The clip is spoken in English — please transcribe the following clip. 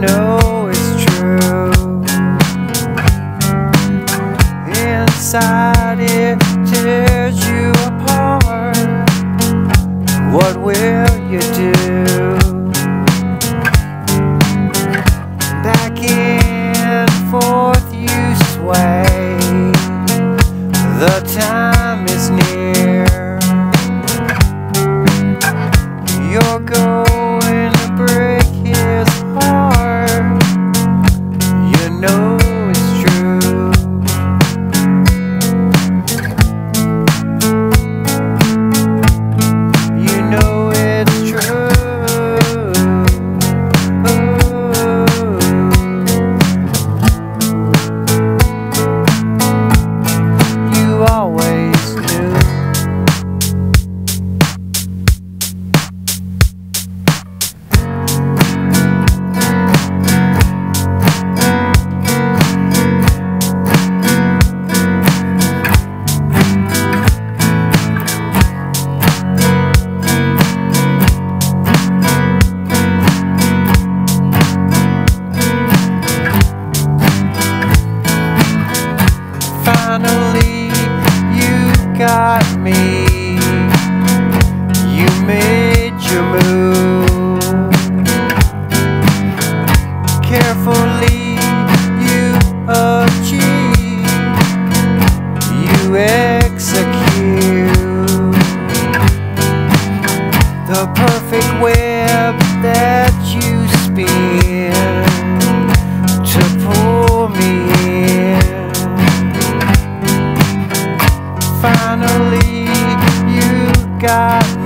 know it's true. Inside it tears you apart. What will you do? Back and forth you sway. The time is near. got me. You made your move. Carefully, you achieve. You execute the perfect web that you spin. God.